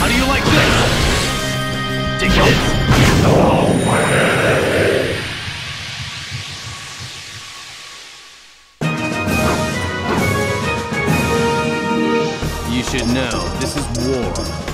How do you like this? Take this. You should know, this is war.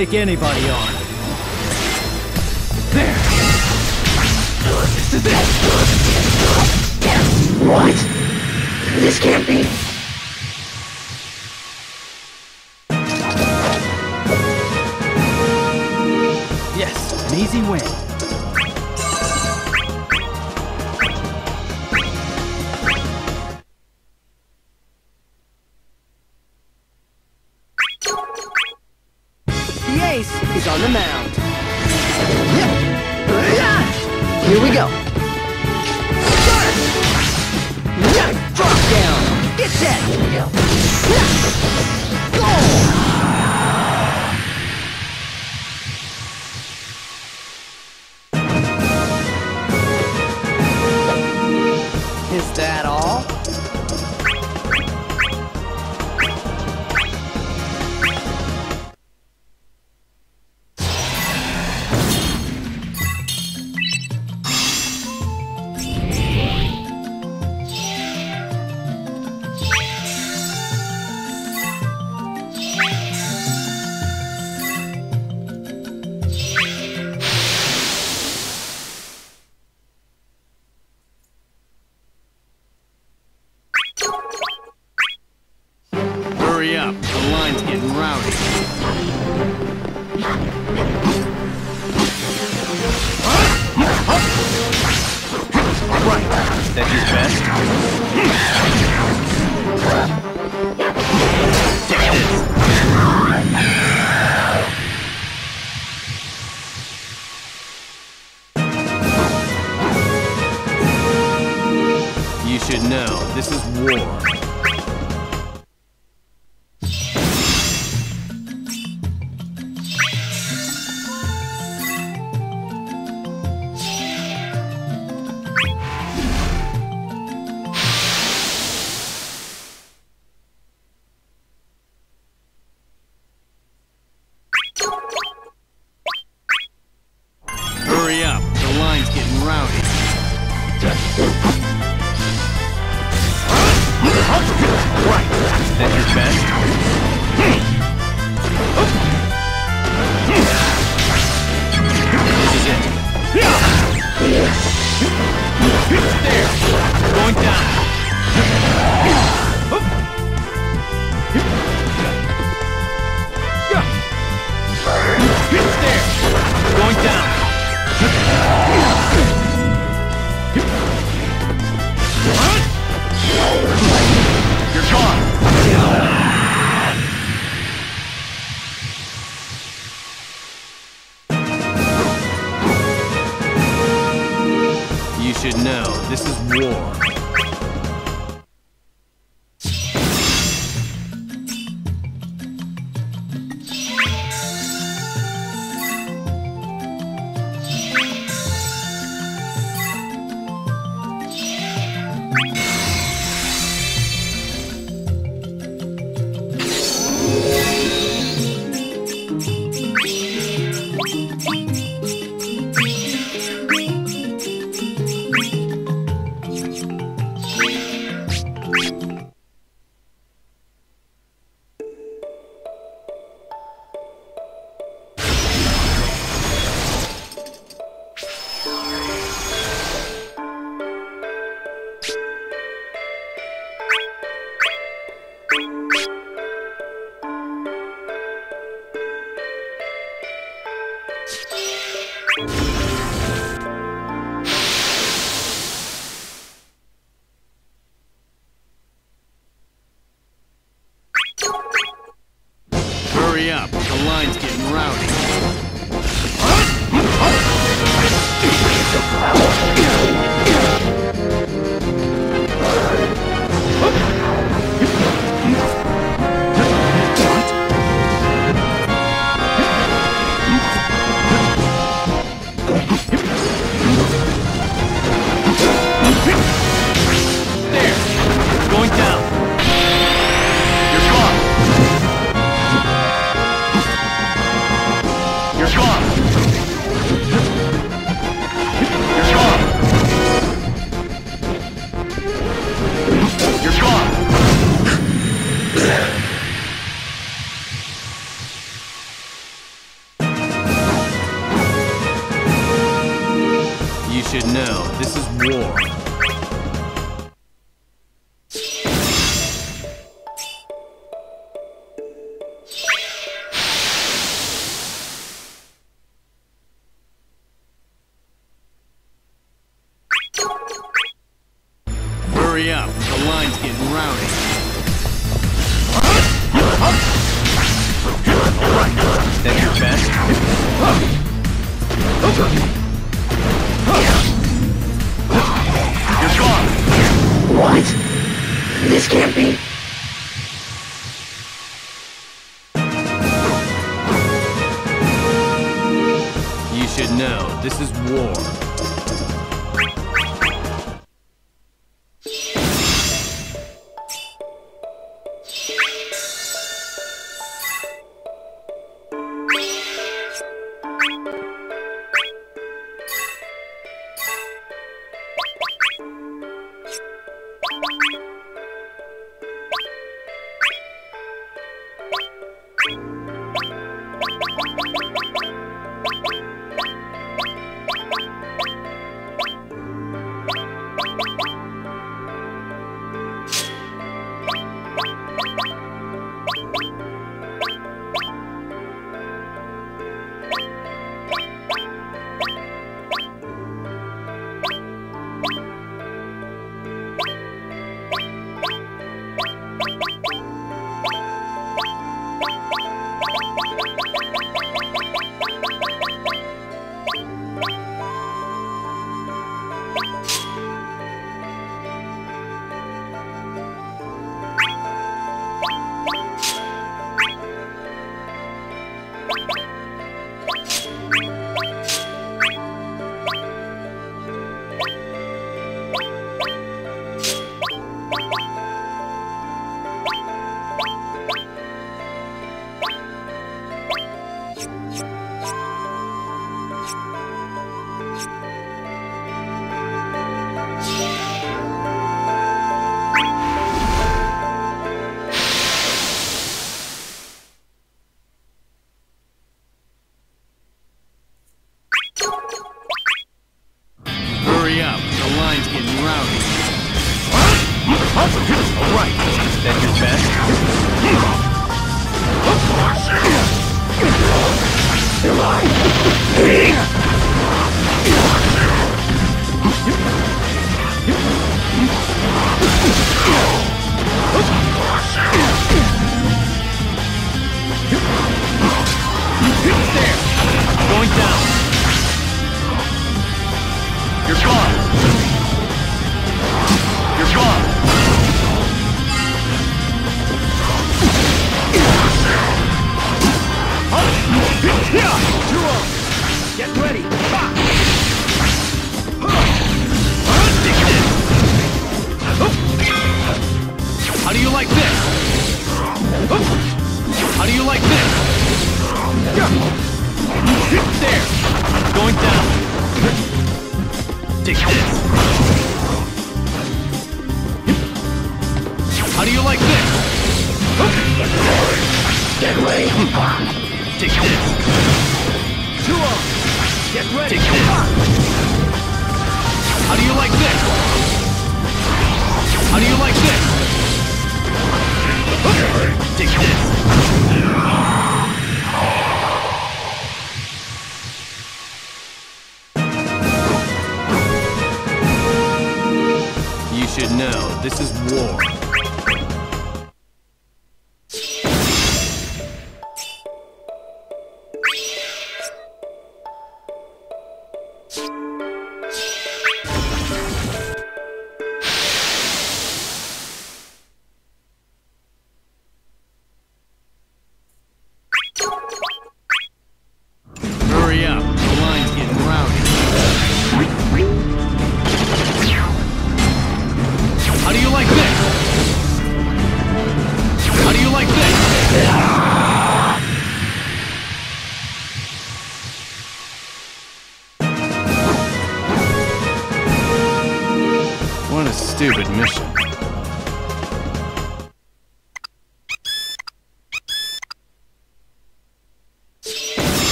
Take anybody on.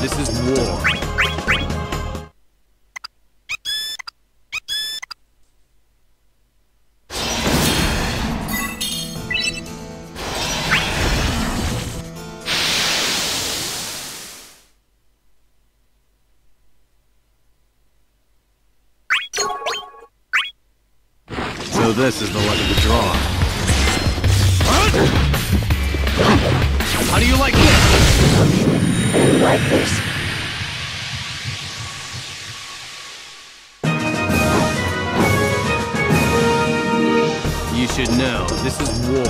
This is war. So this is the luck of the draw. How do you like this? Like this. You should know, this is war.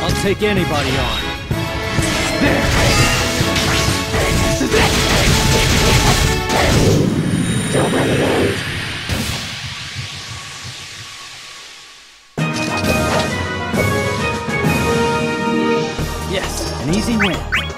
I'll take anybody on. Yes, an easy win.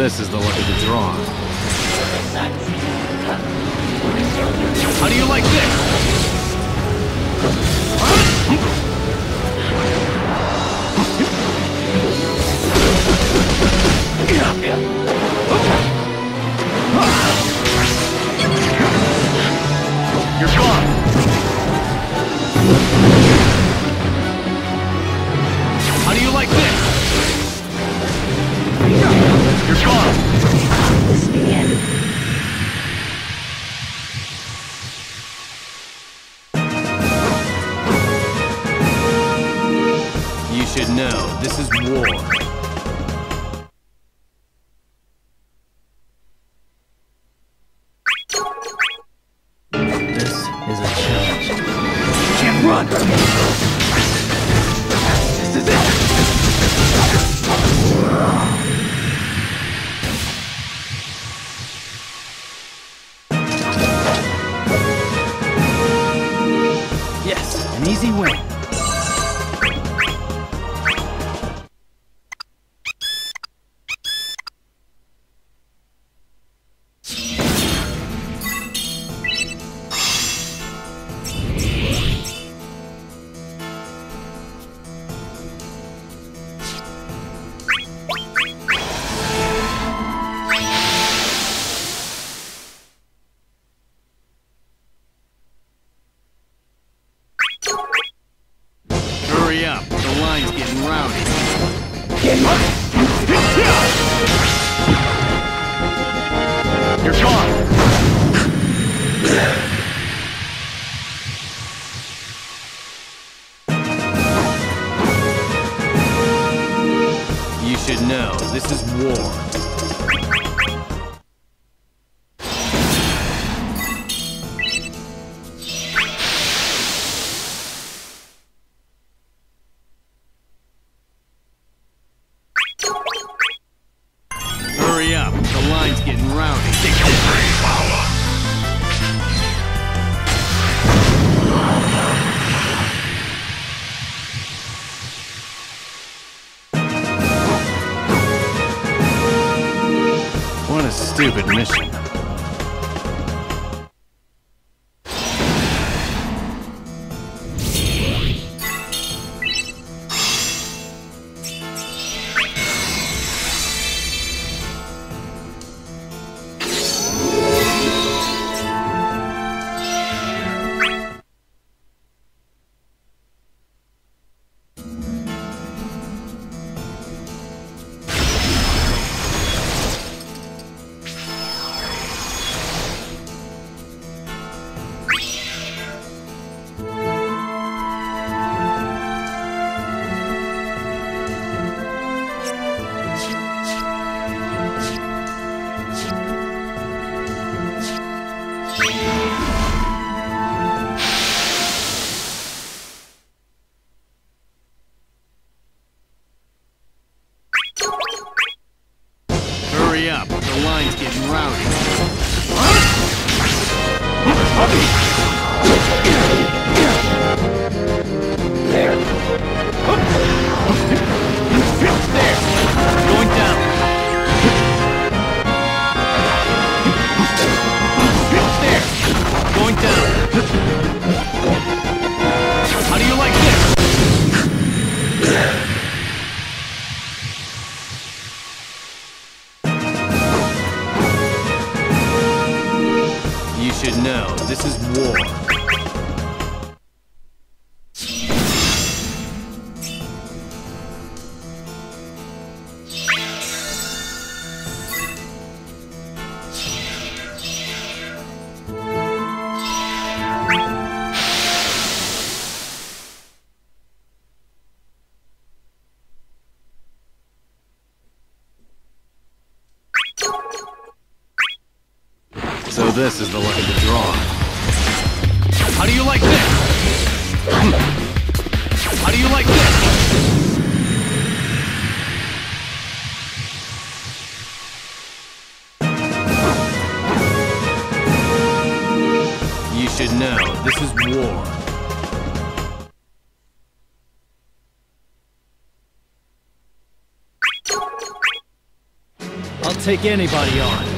this is the look of the draw. No, this is war. This is the luck of the draw. How do you like this? How do you like this? You should know, this is war. I'll take anybody on.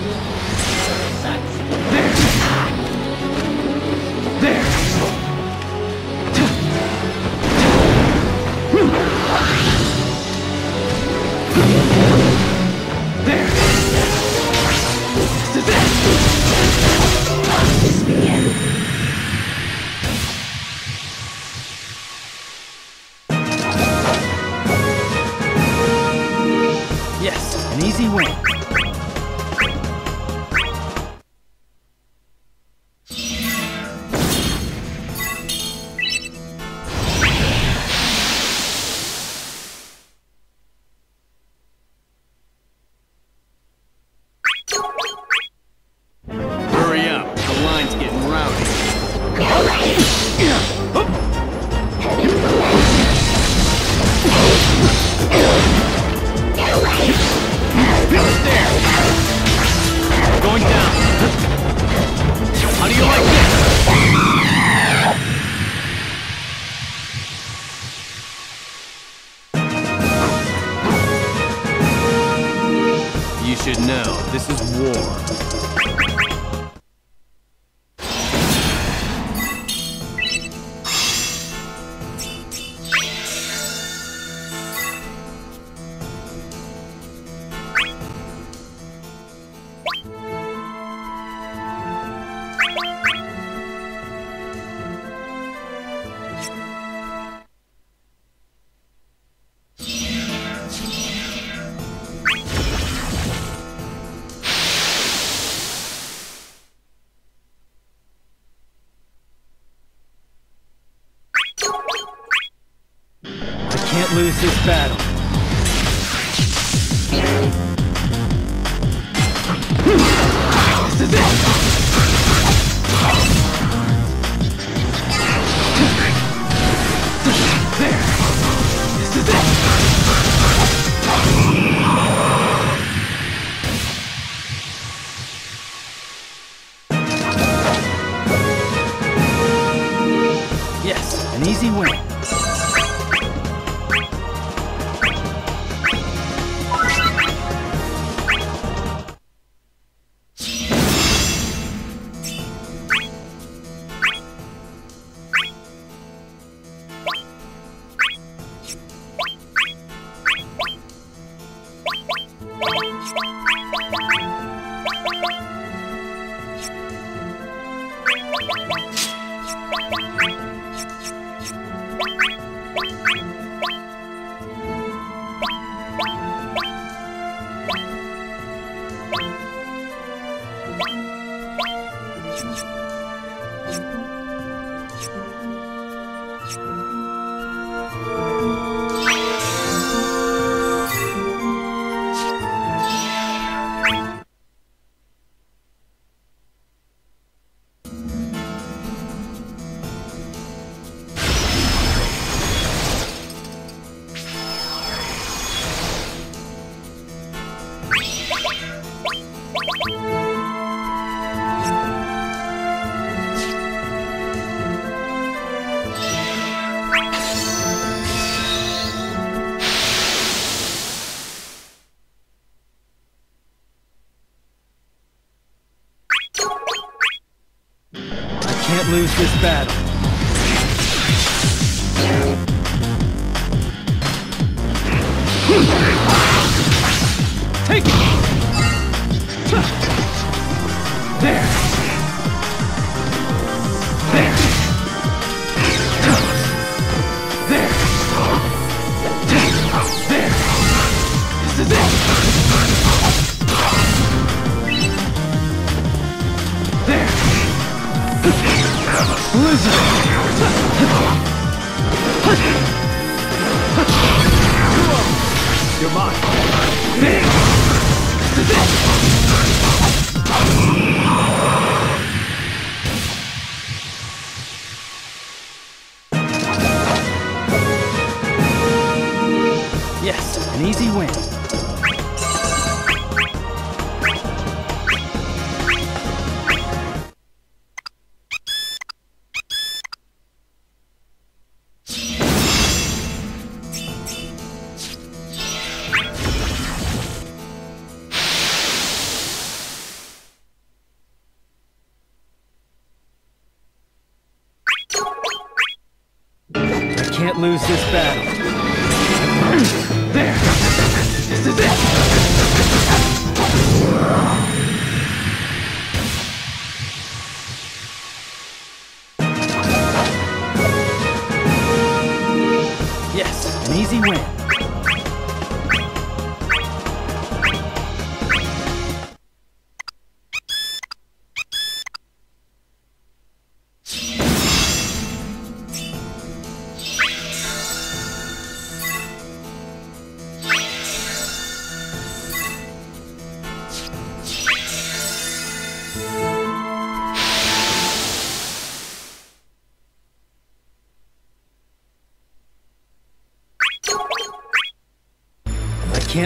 You should know, this is war.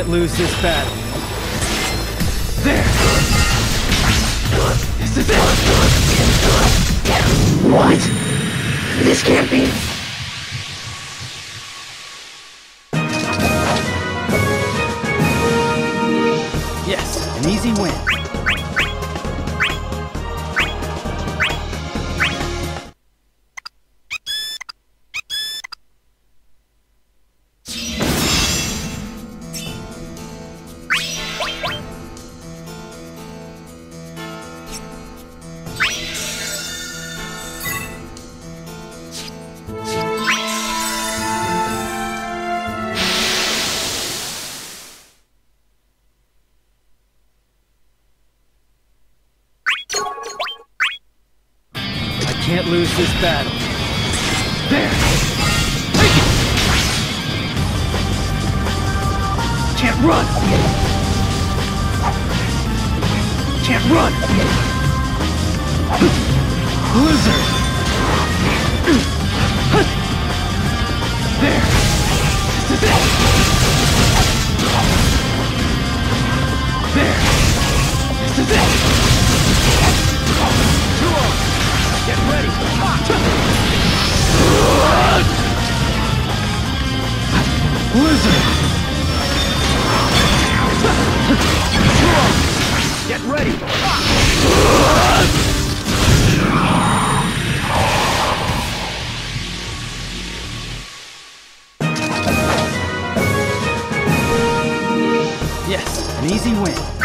can't lose this bet. can't lose this battle. There! Take it! Can't run! Can't run! Blizzard! There! Blizzard! Get ready! Yes, an easy win.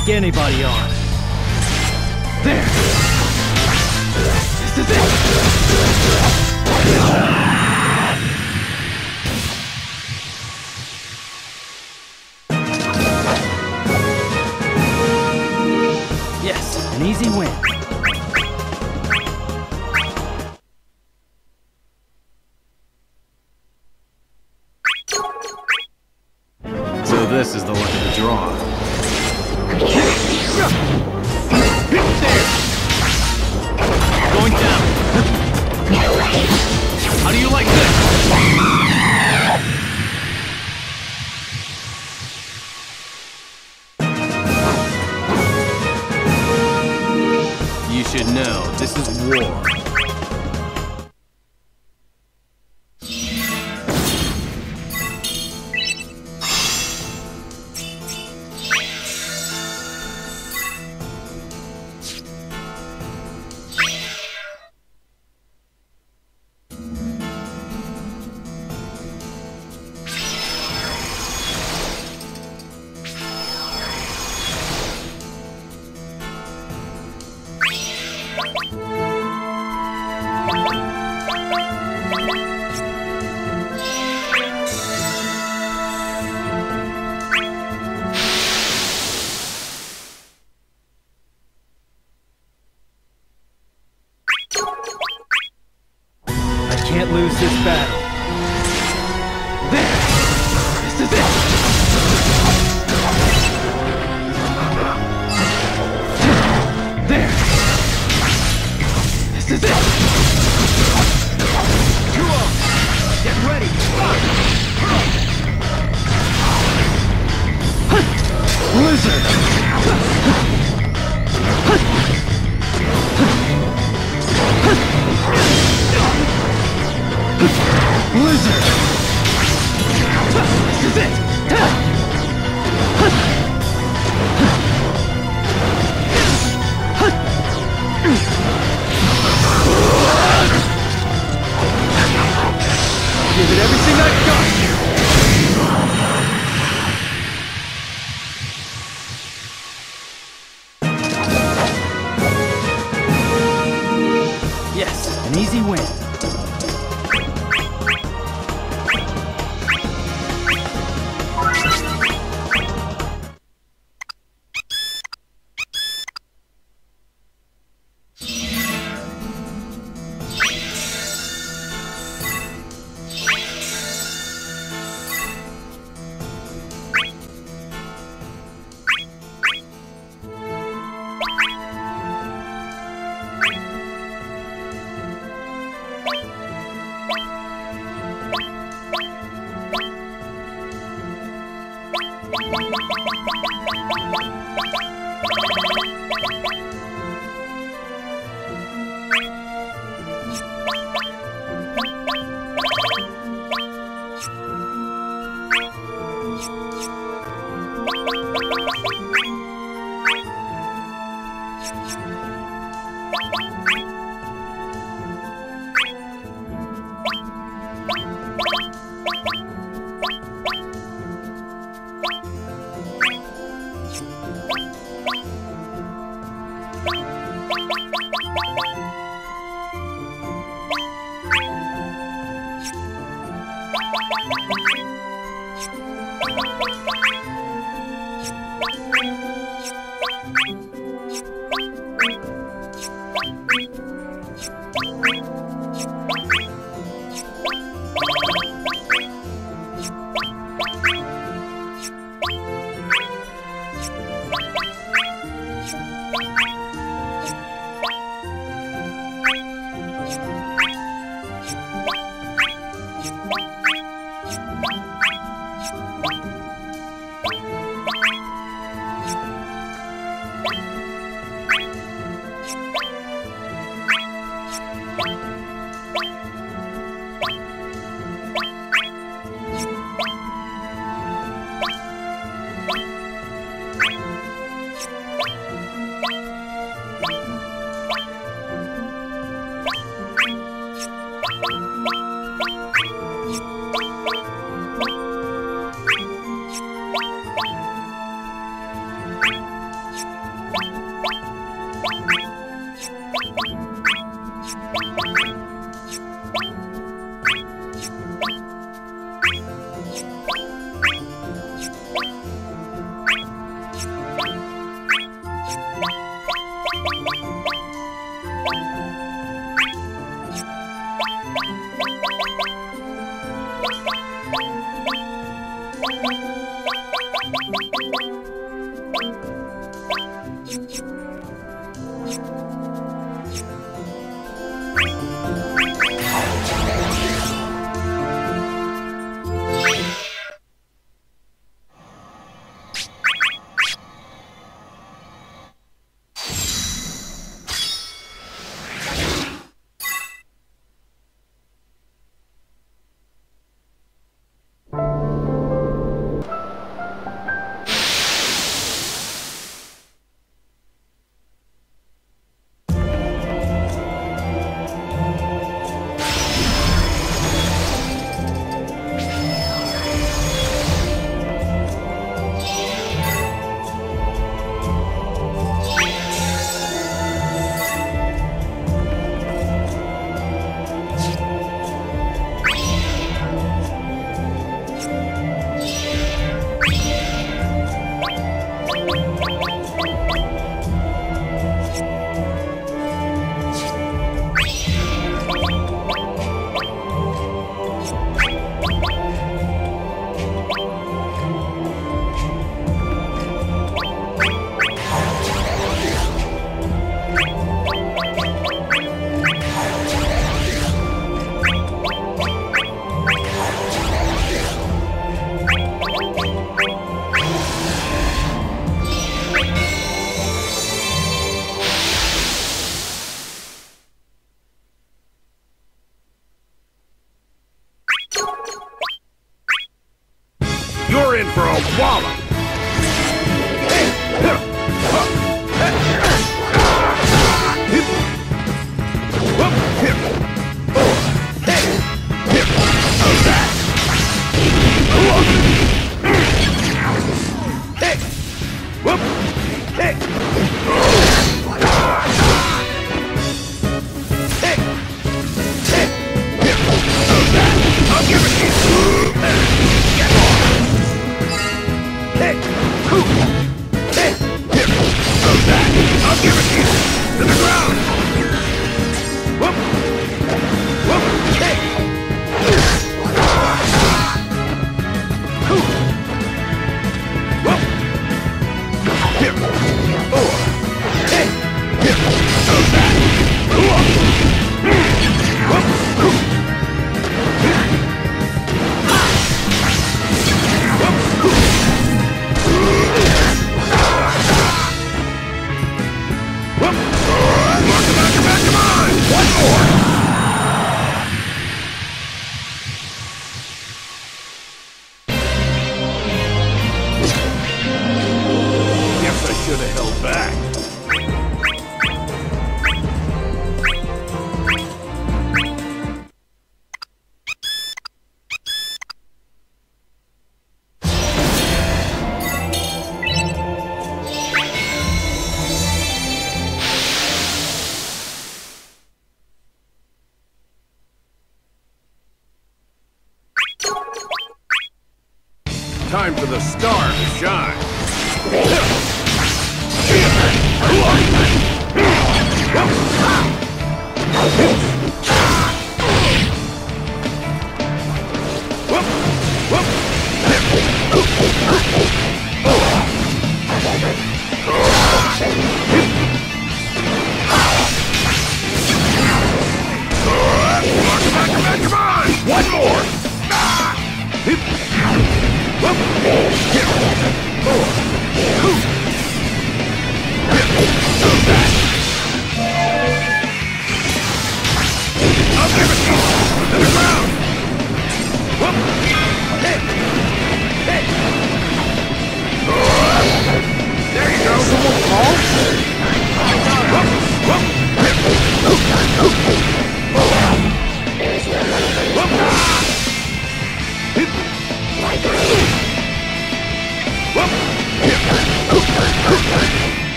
Take anybody on.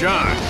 Star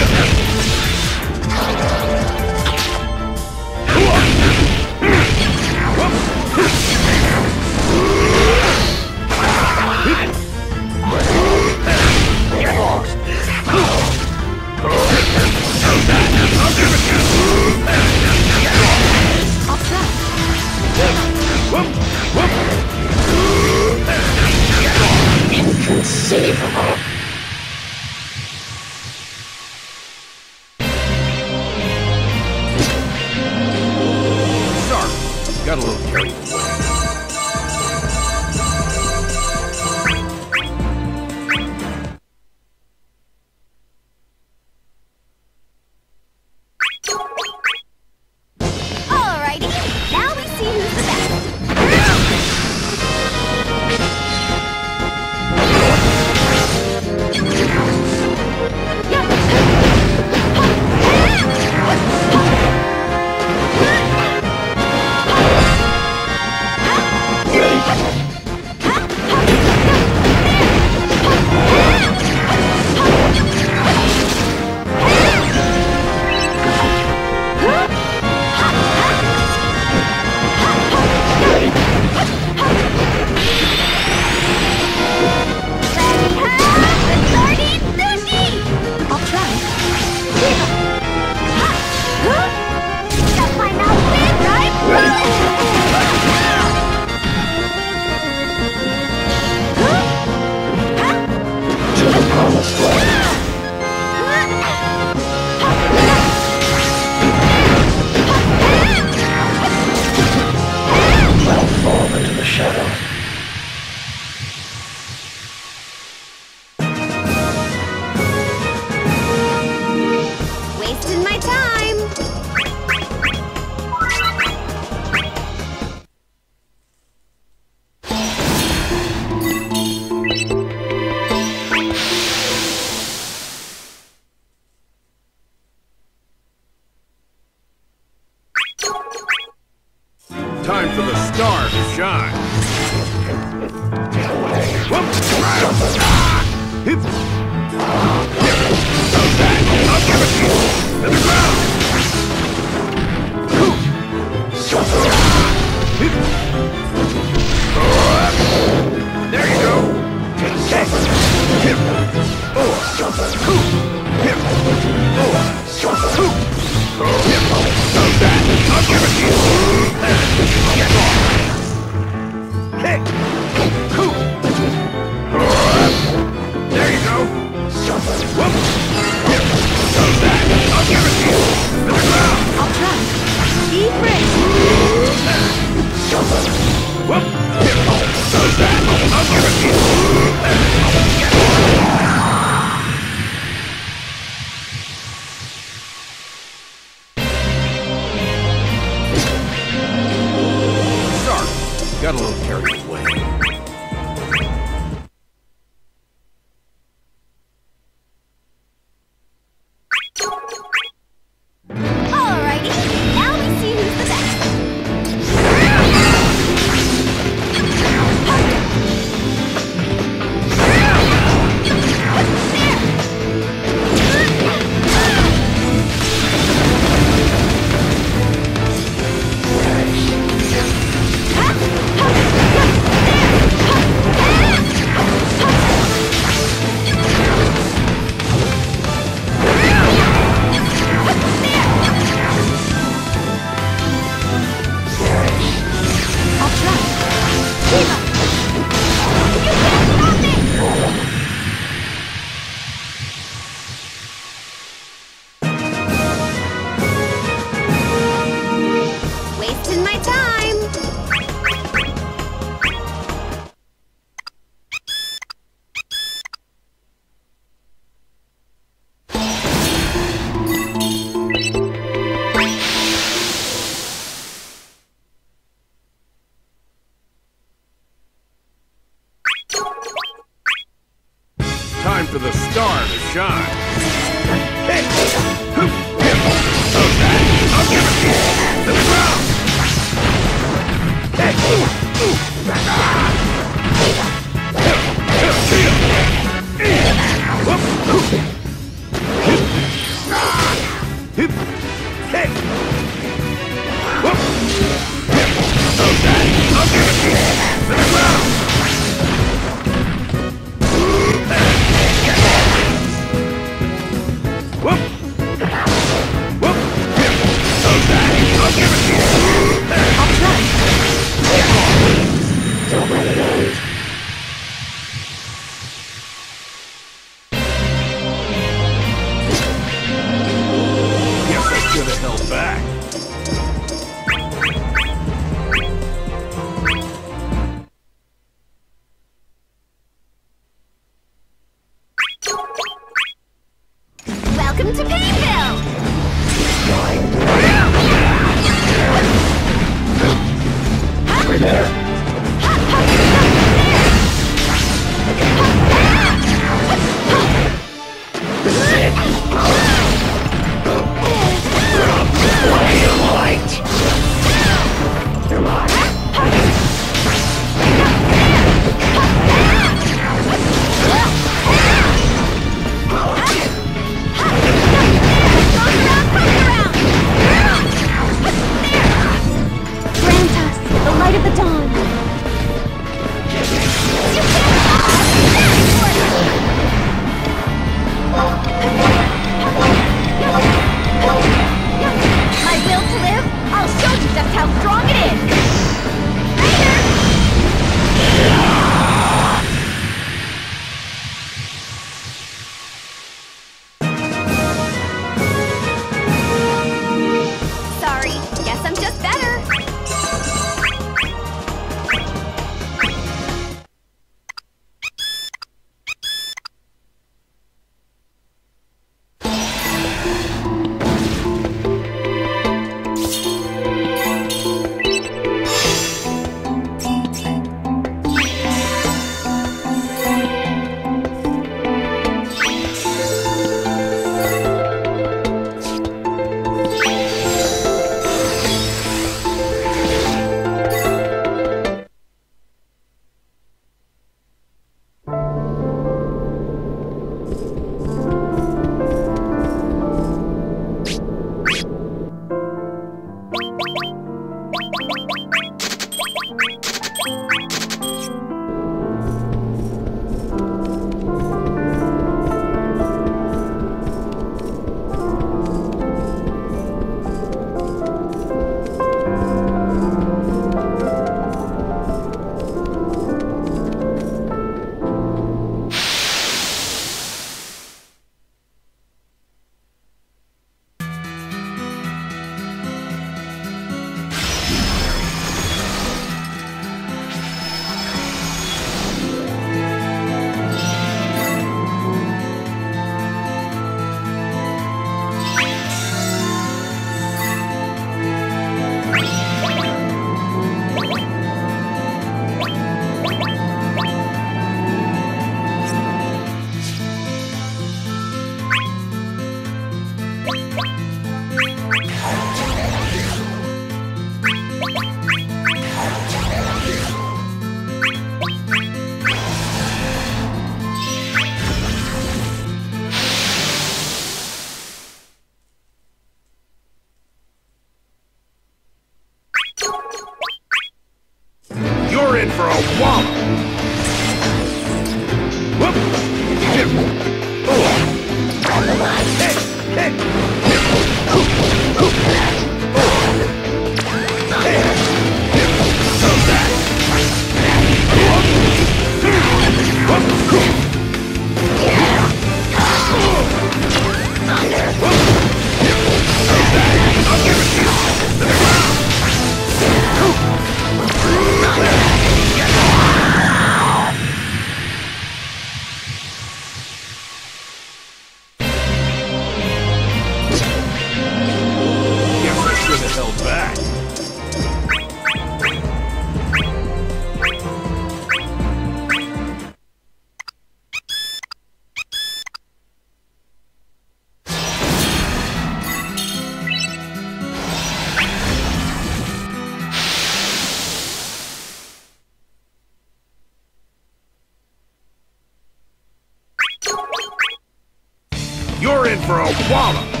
You're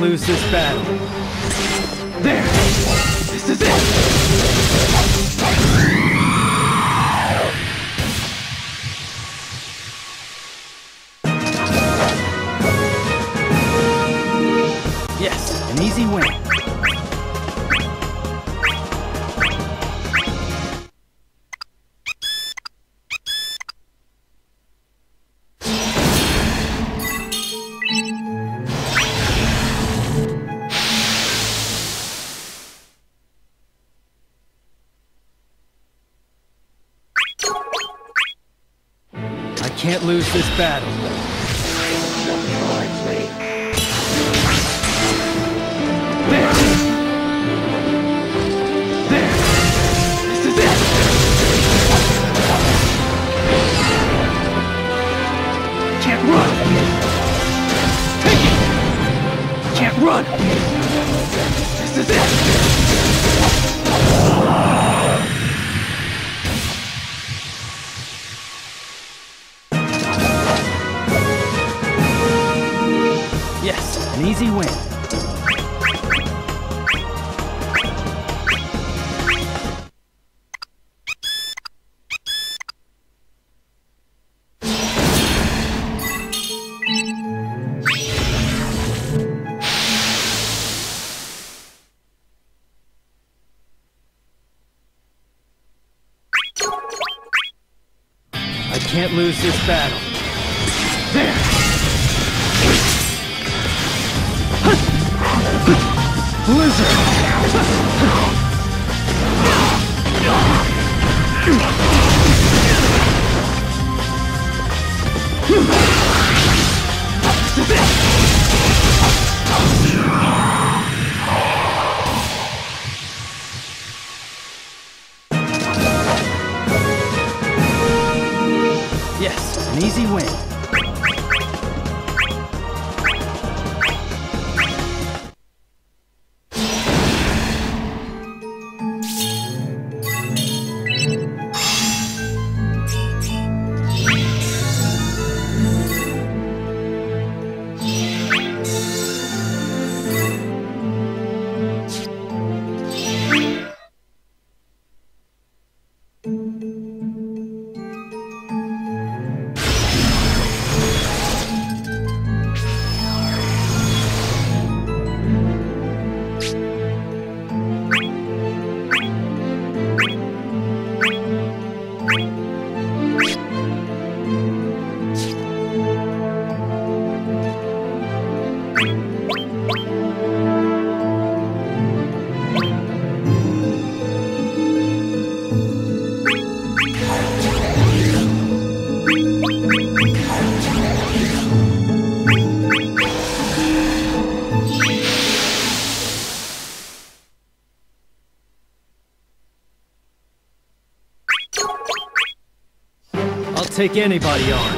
lose this battle. Battle. Take anybody on.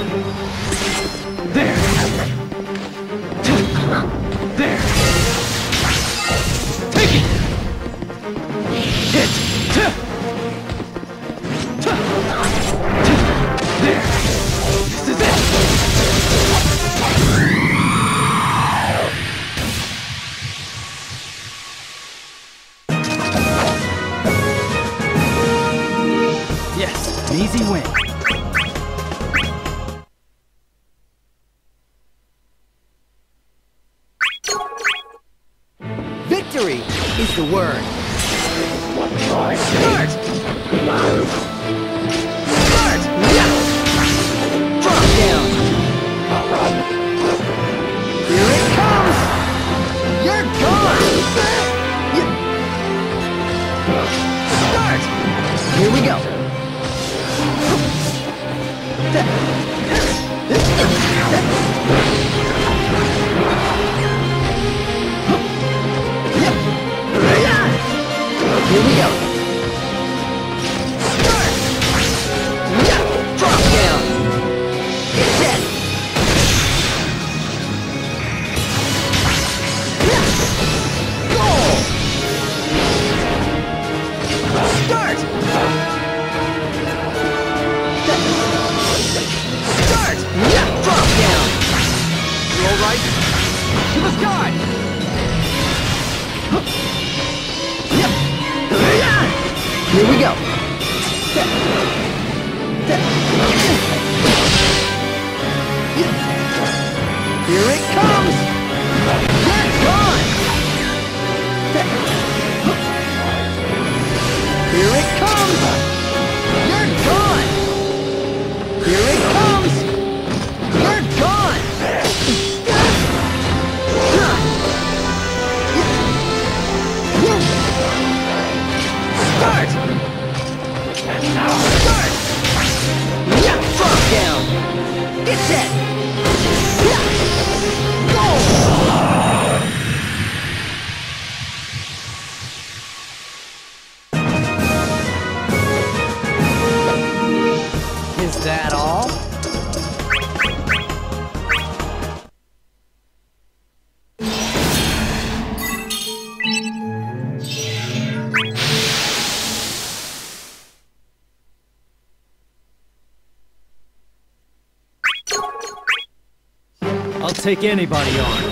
Take anybody on.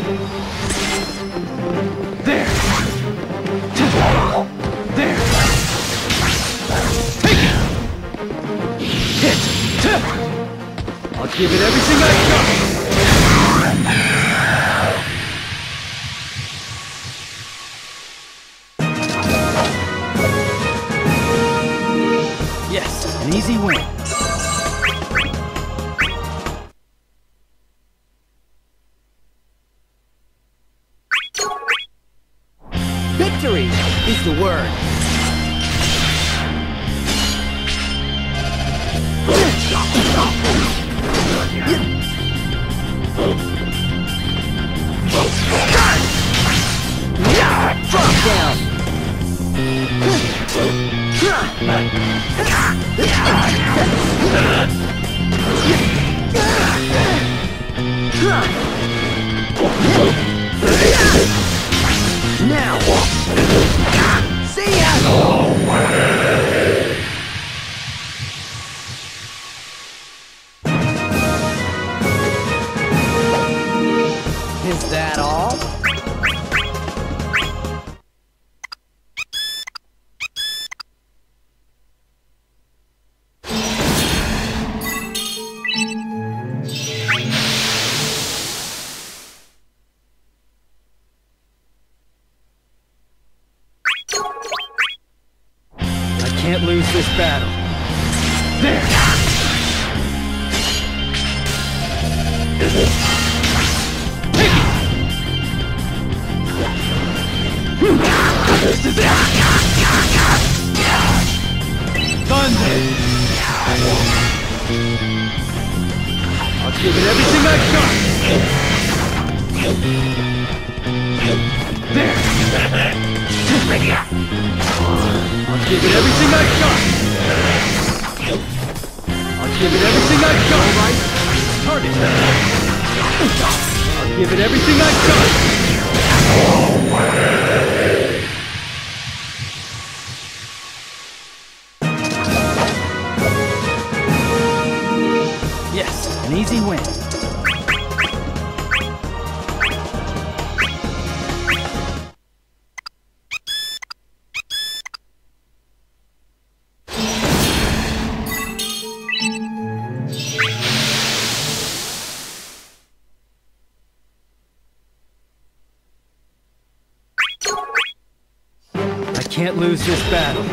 This battle.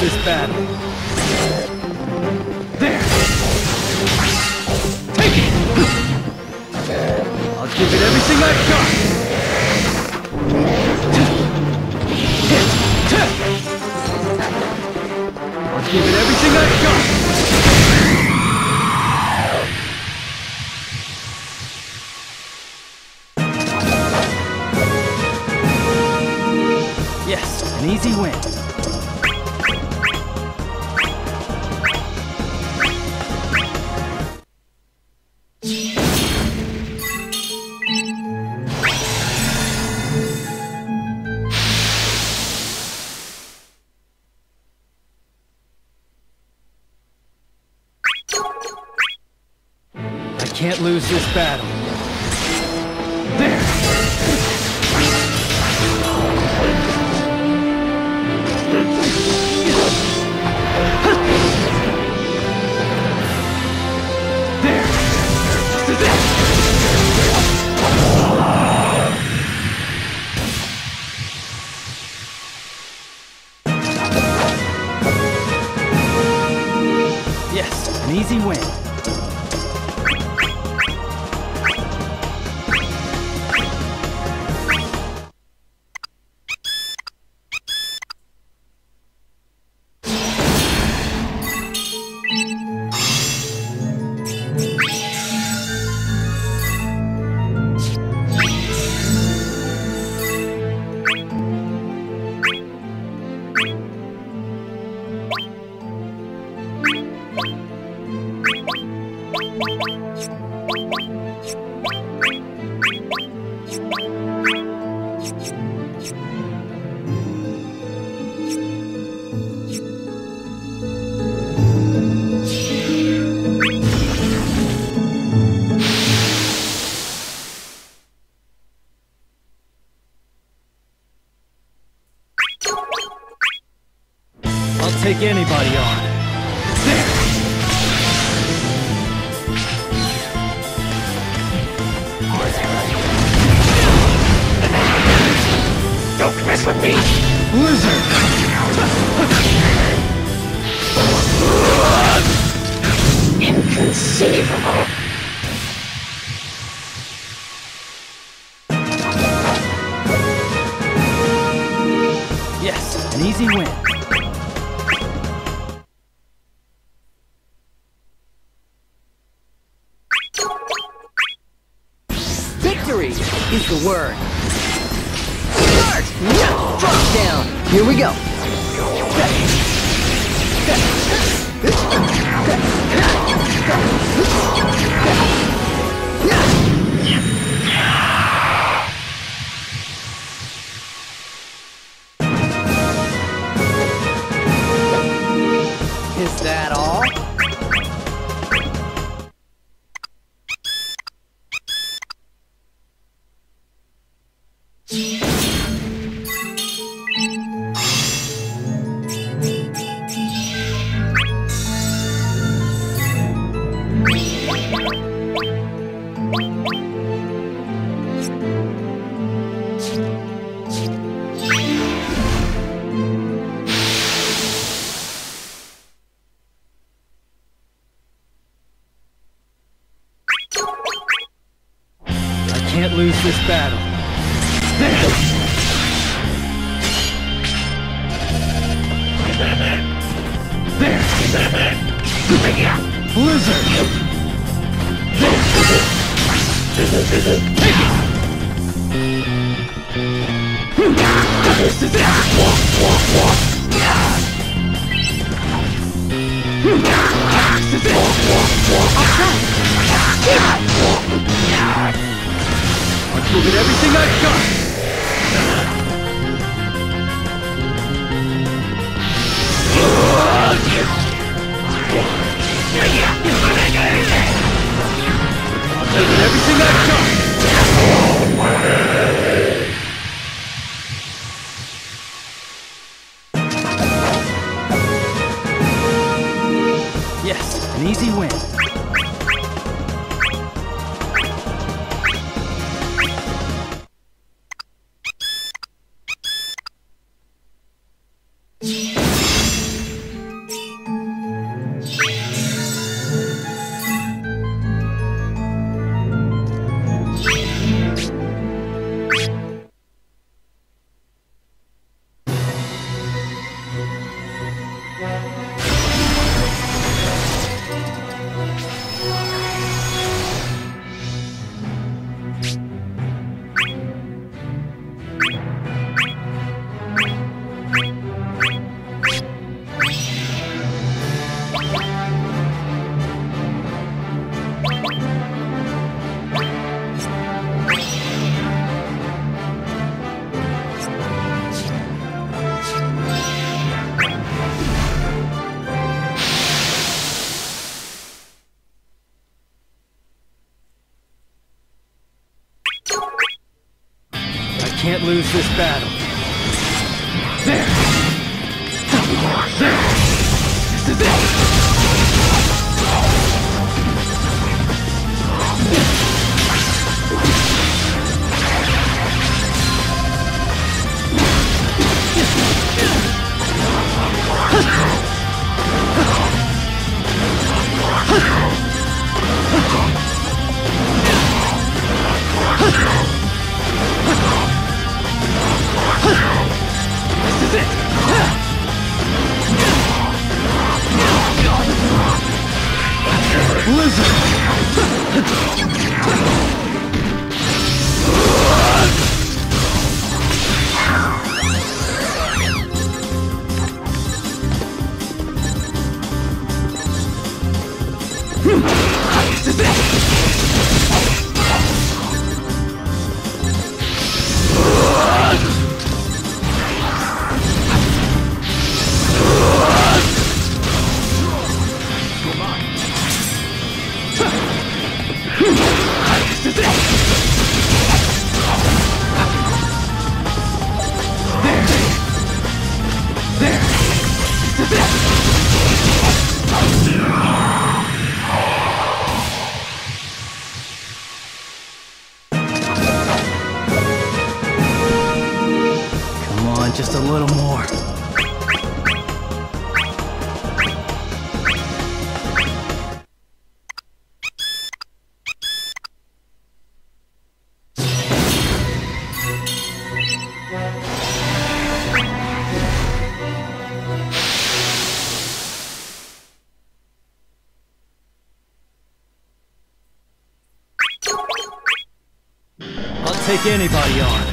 This battle. This battle. Just a little more. I'll take anybody on.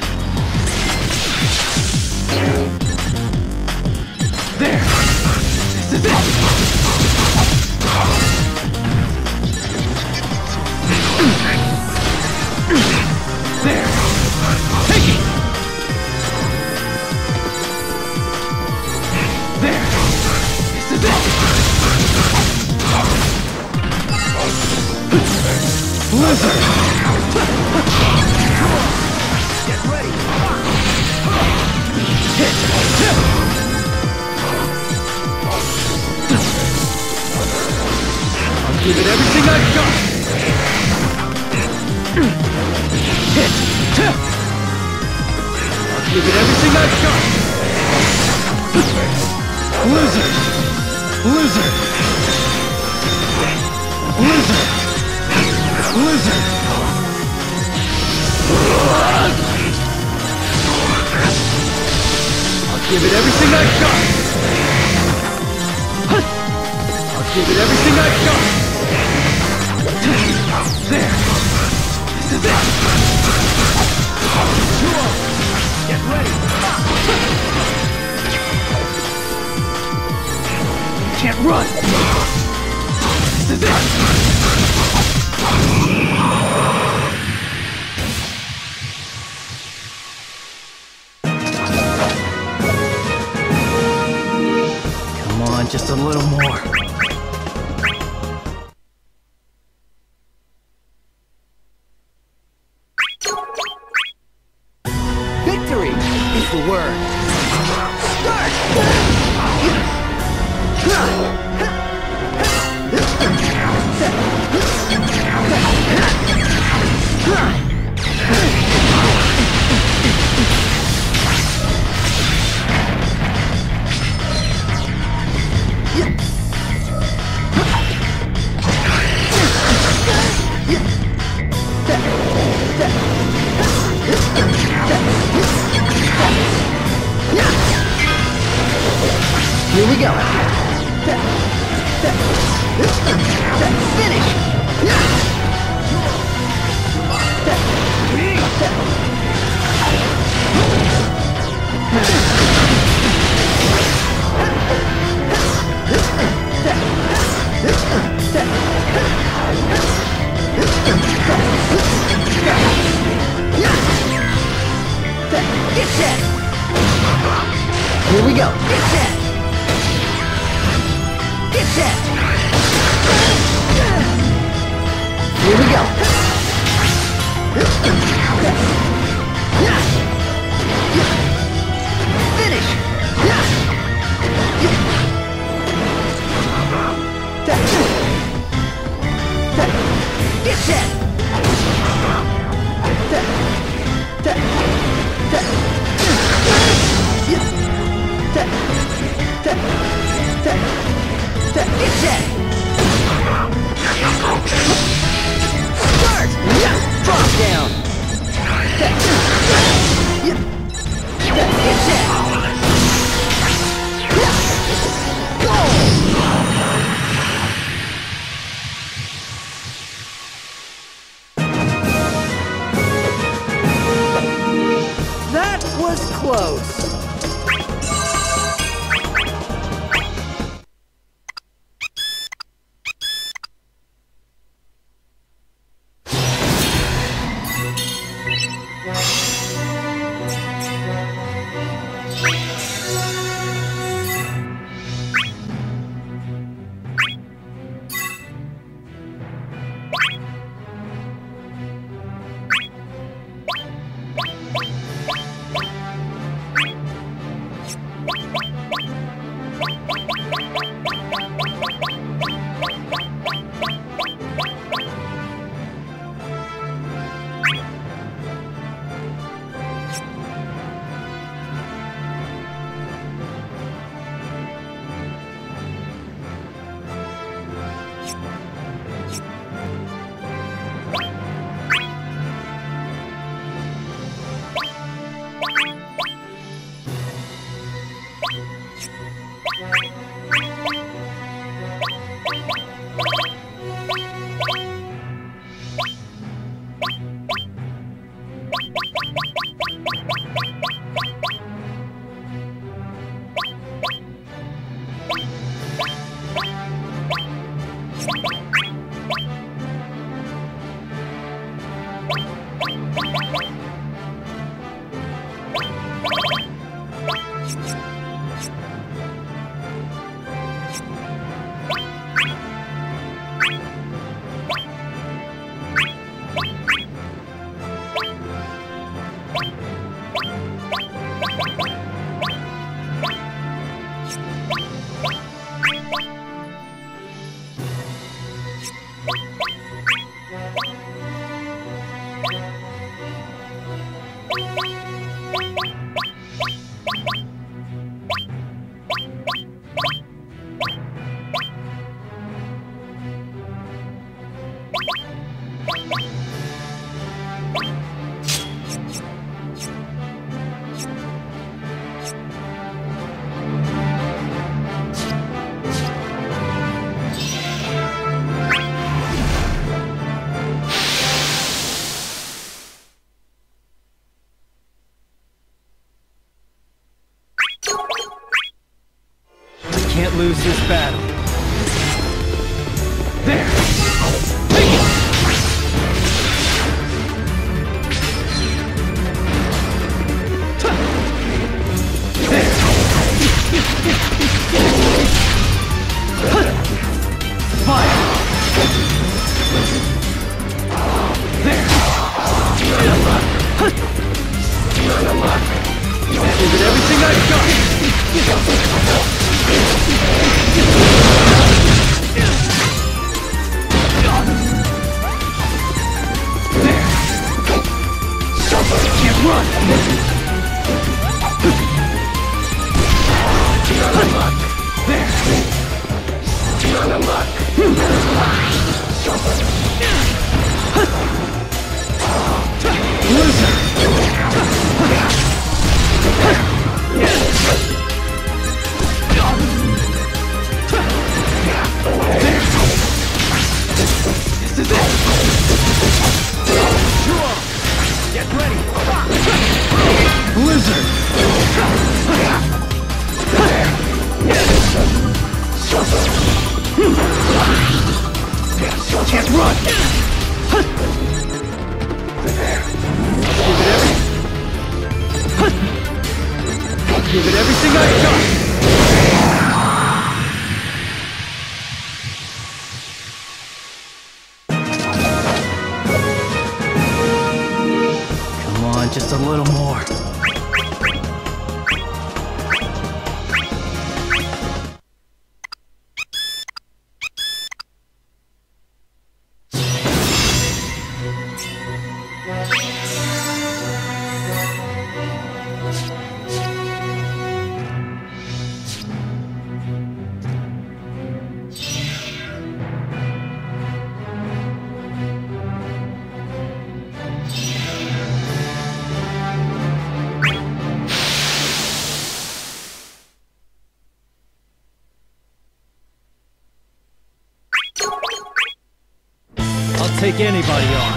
Anybody on.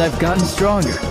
I've gotten stronger.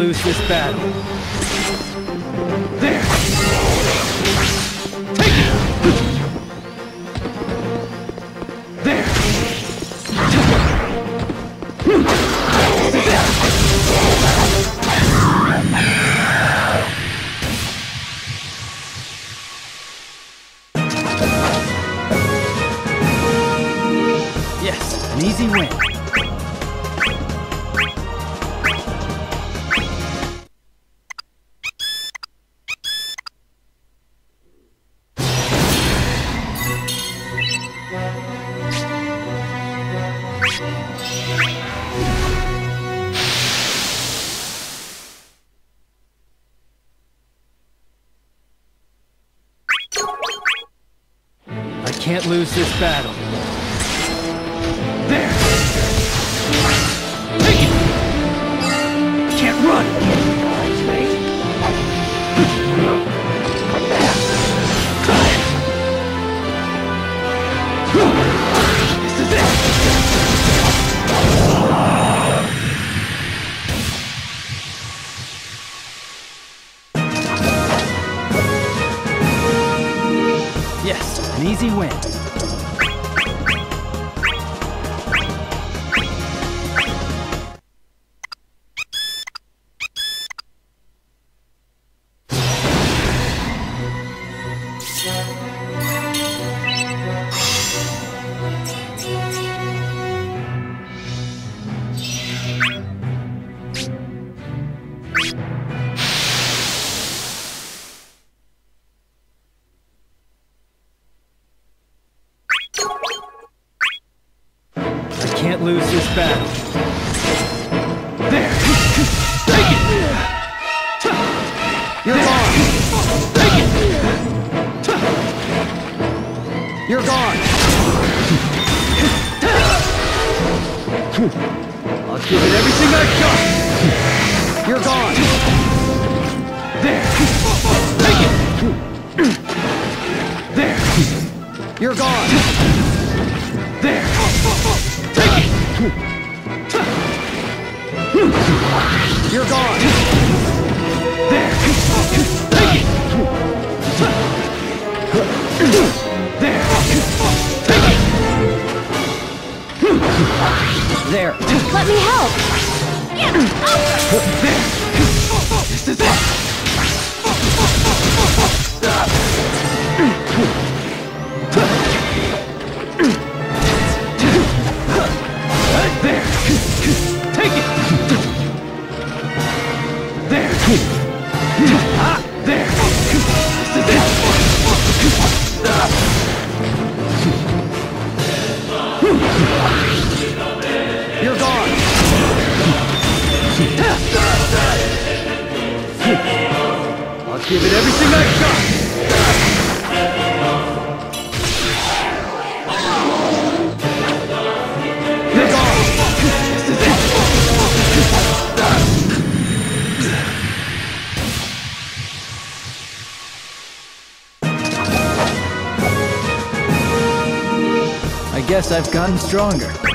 Lose this battle. Lose this battle. I've gotten stronger.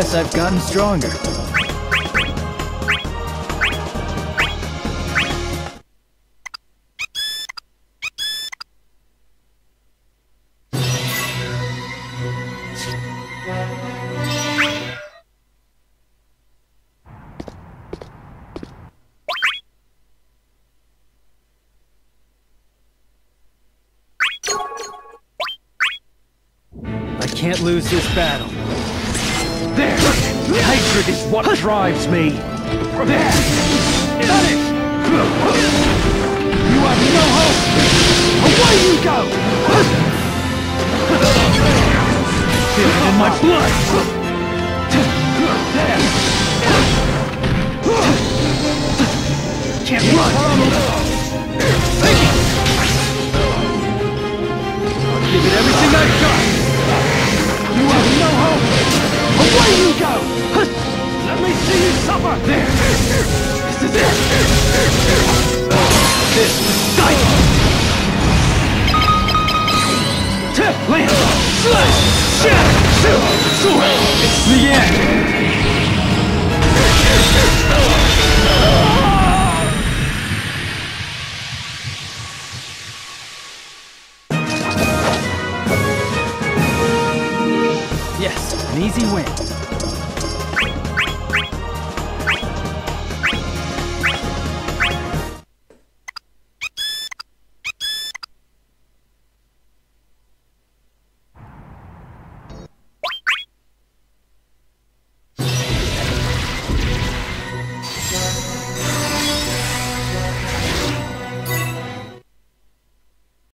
Guess I've gotten stronger.